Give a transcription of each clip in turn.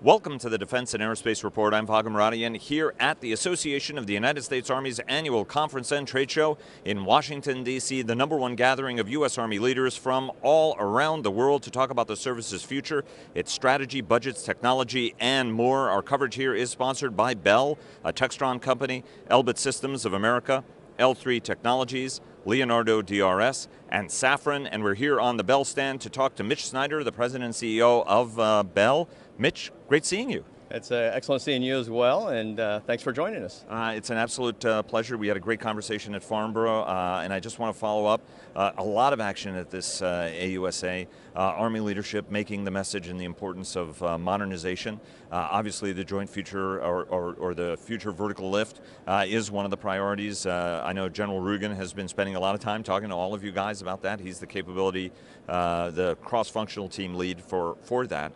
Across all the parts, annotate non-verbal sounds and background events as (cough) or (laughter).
Welcome to the Defense and Aerospace Report. I'm Vago Muradian here at the Association of the United States Army's annual conference and trade show in Washington, D.C., the number one gathering of U.S. Army leaders from all around the world to talk about the service's future, its strategy, budgets, technology, and more. Our coverage here is sponsored by Bell, a Textron company, Elbit Systems of America, L3 Technologies, Leonardo DRS, and Safran. And we're here on the Bell stand to talk to Mitch Snyder, the president and CEO of uh, Bell. Mitch, great seeing you. It's uh, excellent seeing you as well, and uh, thanks for joining us. Uh, it's an absolute uh, pleasure. We had a great conversation at Farnborough, uh, and I just want to follow up. Uh, a lot of action at this AUSA. Army leadership making the message and the importance of modernization. obviously, the joint future or, or, or the future vertical lift is one of the priorities. I know General Rugen has been spending a lot of time talking to all of you guys about that. He's the capability, the cross-functional team lead for, for that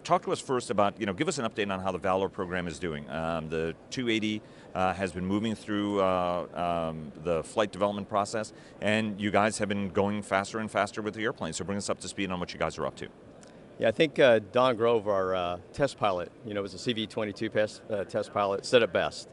talk to us first about, you know, give us an update on how the Valor program is doing. Um, the 280 uh, has been moving through uh, um, the flight development process, and you guys have been going faster and faster with the airplane, so bring us up to speed on what you guys are up to. Yeah, I think uh, Don Grove, our uh, test pilot, you know, was a CV-22 test, uh, test pilot, said it best.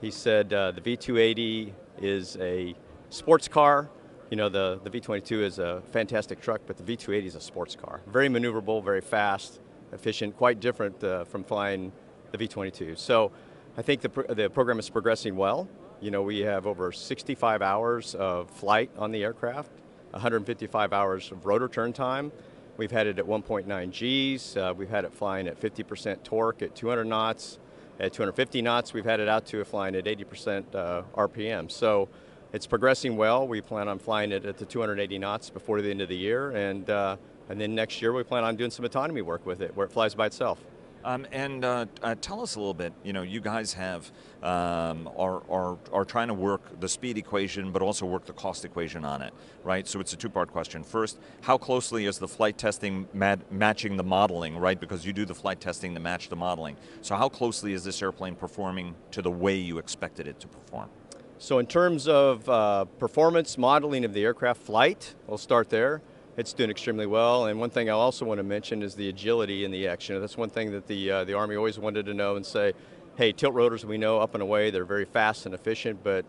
He said uh, the V280 is a sports car, you know, the, the V-22 is a fantastic truck, but the V-280 is a sports car. Very maneuverable, very fast, efficient, quite different uh, from flying the V-22. So I think the, pr the program is progressing well. You know, we have over 65 hours of flight on the aircraft, 155 hours of rotor turn time. We've had it at 1.9 Gs. Uh, we've had it flying at 50% torque at 200 knots. At 250 knots, we've had it out to flying at 80% uh, RPM. So it's progressing well. We plan on flying it at the 280 knots before the end of the year, and uh, and then next year we plan on doing some autonomy work with it, where it flies by itself. Um, and uh, uh, tell us a little bit, you know, you guys have, um, are, are, are trying to work the speed equation, but also work the cost equation on it, right? So it's a two-part question. First, how closely is the flight testing matching the modeling, right? Because you do the flight testing to match the modeling. So how closely is this airplane performing to the way you expected it to perform? So in terms of uh, performance modeling of the aircraft flight, we'll start there it's doing extremely well. And one thing I also want to mention is the agility in the action. That's one thing that the, uh, the Army always wanted to know and say, hey, tilt rotors we know up and away, they're very fast and efficient, but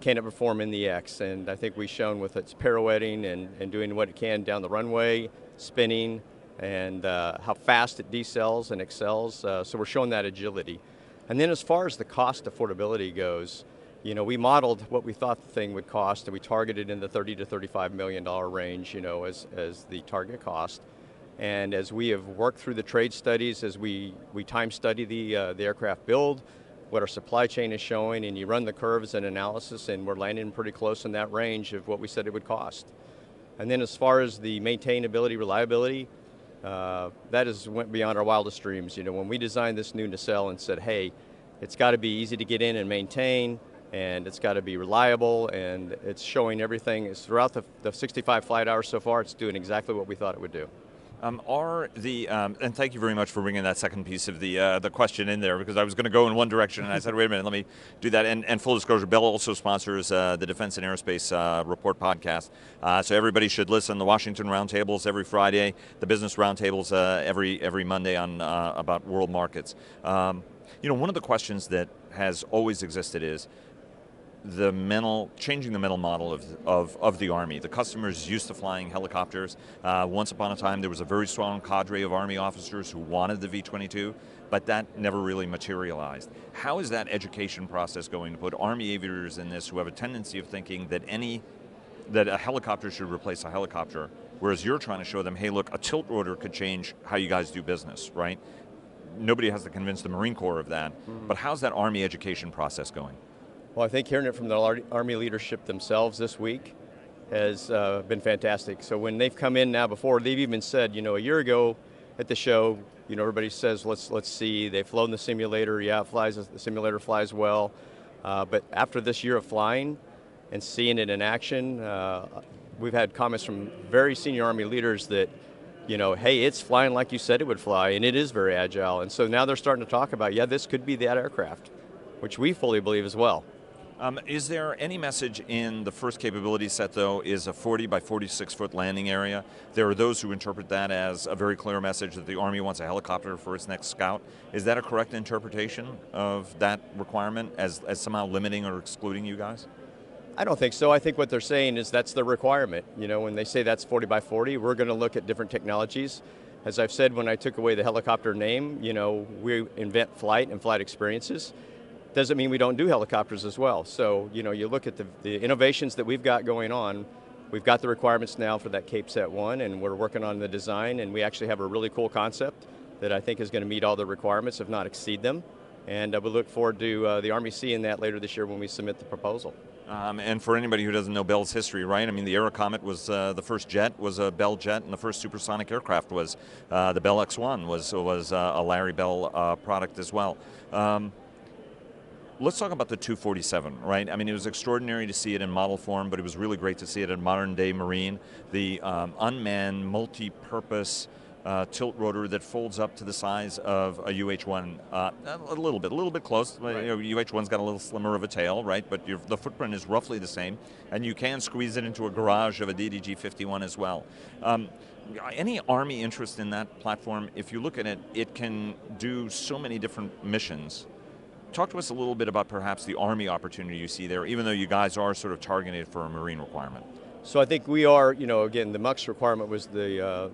can it perform in the X? And I think we've shown with its pirouetting and, and doing what it can down the runway, spinning, and uh, how fast it decels and excels. Uh, so we're showing that agility. And then as far as the cost affordability goes, you know, we modeled what we thought the thing would cost and we targeted in the 30 to 35 million dollar range, you know, as, as the target cost. And as we have worked through the trade studies, as we, we time study the, uh, the aircraft build, what our supply chain is showing, and you run the curves and analysis, and we're landing pretty close in that range of what we said it would cost. And then as far as the maintainability, reliability, uh, that is went beyond our wildest dreams. You know, when we designed this new nacelle and said, hey, it's got to be easy to get in and maintain, and it's got to be reliable and it's showing everything. It's throughout the, the 65 flight hours so far, it's doing exactly what we thought it would do. Um, are the um, and thank you very much for bringing that second piece of the uh, the question in there because I was going to go in one direction and I said (laughs) wait a minute let me do that and, and full disclosure Bell also sponsors uh, the Defense and Aerospace uh, Report podcast uh, so everybody should listen the Washington Roundtables every Friday the Business Roundtables uh, every every Monday on uh, about world markets um, you know one of the questions that has always existed is the mental, changing the mental model of, of, of the Army. The customers used to flying helicopters. Uh, once upon a time there was a very strong cadre of Army officers who wanted the V-22, but that never really materialized. How is that education process going to put Army aviators in this who have a tendency of thinking that any, that a helicopter should replace a helicopter, whereas you're trying to show them, hey look, a tilt rotor could change how you guys do business, right? Nobody has to convince the Marine Corps of that, mm -hmm. but how's that Army education process going? Well, I think hearing it from the Army leadership themselves this week has uh, been fantastic. So when they've come in now before, they've even said, you know, a year ago at the show, you know, everybody says, let's let's see. They've flown the simulator. Yeah, it flies. The simulator flies well. Uh, but after this year of flying and seeing it in action, uh, we've had comments from very senior Army leaders that, you know, hey, it's flying like you said it would fly, and it is very agile. And so now they're starting to talk about, yeah, this could be that aircraft, which we fully believe as well. Um, is there any message in the first capability set, though, is a 40 by 46 foot landing area? There are those who interpret that as a very clear message that the Army wants a helicopter for its next scout. Is that a correct interpretation of that requirement as, as somehow limiting or excluding you guys? I don't think so. I think what they're saying is that's the requirement. You know, when they say that's 40 by 40, we're going to look at different technologies. As I've said when I took away the helicopter name, you know, we invent flight and flight experiences doesn't mean we don't do helicopters as well. So, you know, you look at the, the innovations that we've got going on, we've got the requirements now for that CapSet 1 and we're working on the design and we actually have a really cool concept that I think is going to meet all the requirements, if not exceed them. And uh, we look forward to uh, the Army seeing that later this year when we submit the proposal. Um, and for anybody who doesn't know Bell's history, right? I mean, the Airacomet was uh, the first jet was a Bell jet, and the first supersonic aircraft was uh, the Bell X-1 was was uh, a Larry Bell uh, product as well. Um, Let's talk about the 247, right? I mean, it was extraordinary to see it in model form, but it was really great to see it in modern day Marine. The um, unmanned, multi purpose uh, tilt rotor that folds up to the size of a UH-1, uh, a little bit, a little bit close. Right. You know, UH-1's got a little slimmer of a tail, right? But the footprint is roughly the same, and you can squeeze it into a garage of a DDG-51 as well. Um, any Army interest in that platform, if you look at it, it can do so many different missions Talk to us a little bit about perhaps the Army opportunity you see there, even though you guys are sort of targeted for a Marine requirement. So I think we are, you know, again, the MUX requirement was the, uh,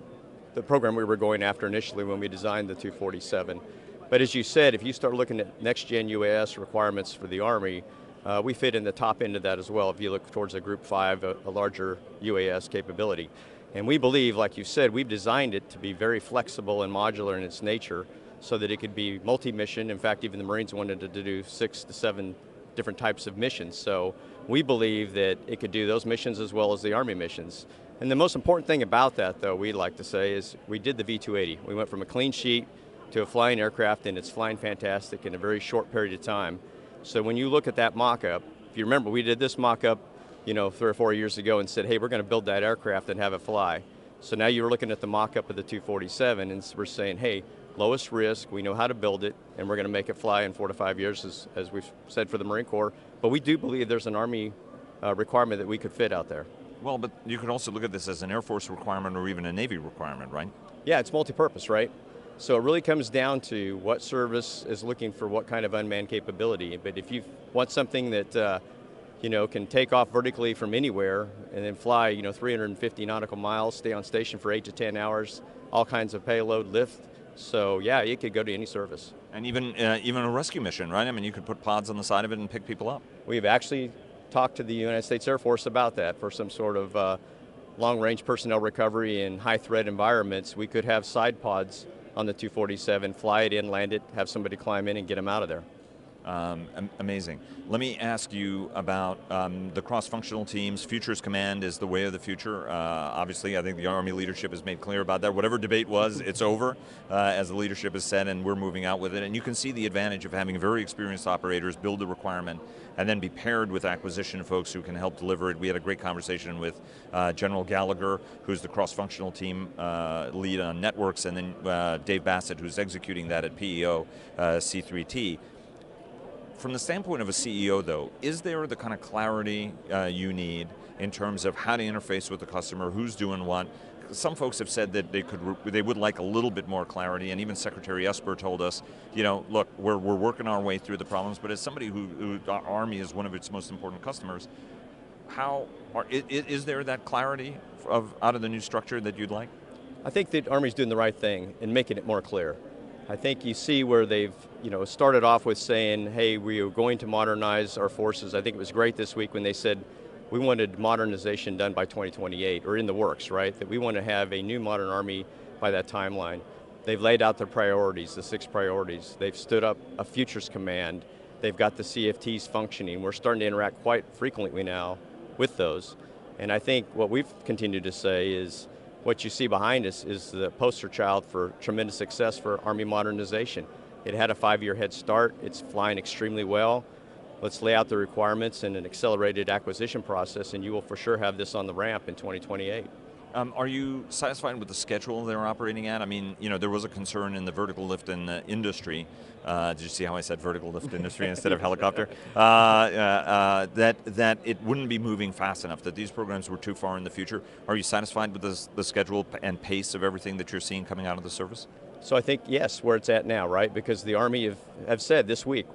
the program we were going after initially when we designed the 247. But as you said, if you start looking at next gen UAS requirements for the Army, uh, we fit in the top end of that as well if you look towards a Group 5, a, a larger UAS capability. And we believe, like you said, we've designed it to be very flexible and modular in its nature so that it could be multi-mission. In fact, even the Marines wanted to do six to seven different types of missions. So we believe that it could do those missions as well as the Army missions. And the most important thing about that, though, we'd like to say, is we did the V-280. We went from a clean sheet to a flying aircraft, and it's flying fantastic in a very short period of time. So when you look at that mock-up, if you remember, we did this mock-up, you know, three or four years ago and said, hey, we're going to build that aircraft and have it fly. So now you're looking at the mock-up of the 247, and we're saying, hey, lowest risk, we know how to build it, and we're going to make it fly in four to five years, as, as we've said for the Marine Corps. But we do believe there's an Army uh, requirement that we could fit out there. Well, but you could also look at this as an Air Force requirement or even a Navy requirement, right? Yeah, it's multi-purpose, right? So it really comes down to what service is looking for what kind of unmanned capability. But if you want something that uh, you know can take off vertically from anywhere and then fly you know 350 nautical miles, stay on station for eight to 10 hours, all kinds of payload lift, so yeah, it could go to any service. And even uh, even a rescue mission, right? I mean, you could put pods on the side of it and pick people up. We've actually talked to the United States Air Force about that for some sort of uh, long-range personnel recovery in high-threat environments. We could have side pods on the 247, fly it in, land it, have somebody climb in and get them out of there. Um, amazing. Let me ask you about um, the cross-functional teams. Futures Command is the way of the future. Uh, obviously, I think the Army leadership has made clear about that. Whatever debate was, it's over, uh, as the leadership has said, and we're moving out with it. And you can see the advantage of having very experienced operators build the requirement and then be paired with acquisition folks who can help deliver it. We had a great conversation with uh, General Gallagher, who's the cross-functional team uh, lead on networks, and then uh, Dave Bassett, who's executing that at PEO uh, C3T from the standpoint of a CEO, though, is there the kind of clarity uh, you need in terms of how to interface with the customer, who's doing what? Some folks have said that they could, they would like a little bit more clarity, and even Secretary Esper told us, you know, look, we're, we're working our way through the problems, but as somebody who, who Army is one of its most important customers, how are, is, is there that clarity of out of the new structure that you'd like? I think the Army's doing the right thing in making it more clear. I think you see where they've you know, started off with saying, hey, we are going to modernize our forces. I think it was great this week when they said we wanted modernization done by 2028, or in the works, right? That we want to have a new modern army by that timeline. They've laid out their priorities, the six priorities. They've stood up a futures command. They've got the CFTs functioning. We're starting to interact quite frequently now with those. And I think what we've continued to say is, what you see behind us is the poster child for tremendous success for Army modernization. It had a five-year head start, it's flying extremely well. Let's lay out the requirements and an accelerated acquisition process and you will for sure have this on the ramp in 2028. Um, are you satisfied with the schedule they're operating at? I mean, you know, there was a concern in the vertical lift in the industry. Uh, did you see how I said vertical lift industry instead of helicopter? (laughs) Uh, uh, uh, that that it wouldn't be moving fast enough. That these programs were too far in the future. Are you satisfied with the, the schedule and pace of everything that you're seeing coming out of the service? So I think yes, where it's at now, right? Because the Army have, have said this week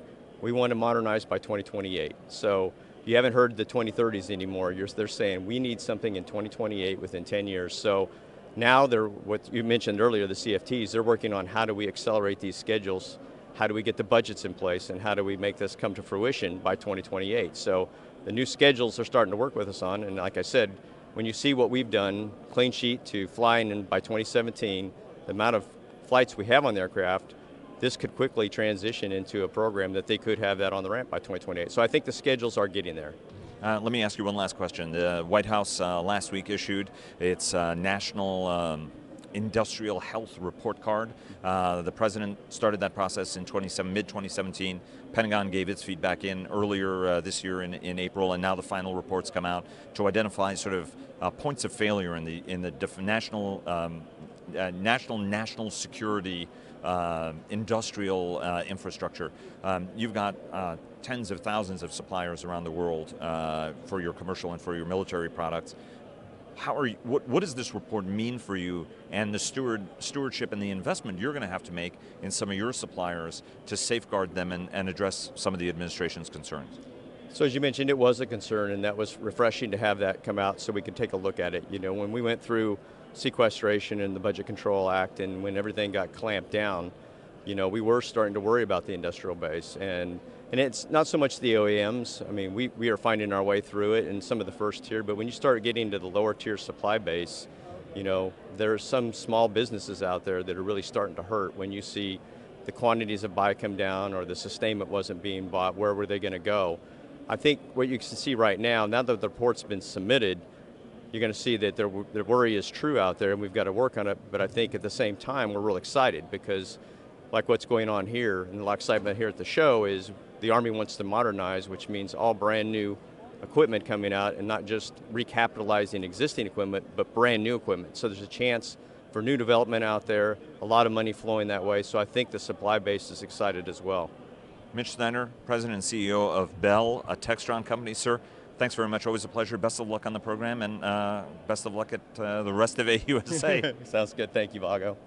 we want to modernize by 2028. So you haven't heard the 2030s anymore. You're, they're saying we need something in 2028 within 10 years. So now they're, what you mentioned earlier, the CFTs, they're working on how do we accelerate these schedules, how do we get the budgets in place, and how do we make this come to fruition by 2028. So the new schedules are starting to work with us on, and like I said, when you see what we've done, clean sheet to flying in by 2017, the amount of flights we have on the aircraft, this could quickly transition into a program that they could have that on the ramp by 2028. So I think the schedules are getting there. Uh, let me ask you one last question. The White House uh, last week issued its uh, national um, industrial health report card. Uh, the president started that process in mid 2017. Pentagon gave its feedback in earlier uh, this year in, in April, and now the final reports come out to identify sort of uh, points of failure in the in the national um, national national security uh, industrial uh, infrastructure. Um, you've got uh, tens of thousands of suppliers around the world uh, for your commercial and for your military products. How are you, what, what does this report mean for you and the steward, stewardship and the investment you're going to have to make in some of your suppliers to safeguard them and, and address some of the administration's concerns? So as you mentioned, it was a concern and that was refreshing to have that come out so we could take a look at it. You know, when we went through sequestration and the Budget Control Act and when everything got clamped down, you know, we were starting to worry about the industrial base. And, and it's not so much the OEMs. I mean, we, we are finding our way through it in some of the first tier, but when you start getting to the lower tier supply base, you know, there are some small businesses out there that are really starting to hurt when you see the quantities of buy come down or the sustainment wasn't being bought, where were they going to go? I think what you can see right now, now that the report's been submitted, you're going to see that their, worry is true out there and we've got to work on it. But I think at the same time, we're real excited because like what's going on here and the excitement here at the show is the Army wants to modernize, which means all brand new equipment coming out and not just recapitalizing existing equipment, but brand new equipment. So there's a chance for new development out there, a lot of money flowing that way. So I think the supply base is excited as well. Mitch Snyder, President and CEO of Bell, a Textron company, sir thanks very much. Always a pleasure. Best of luck on the program and uh, best of luck at uh, the rest of (laughs) AUSA. (laughs) Sounds good. Thank you, Vago.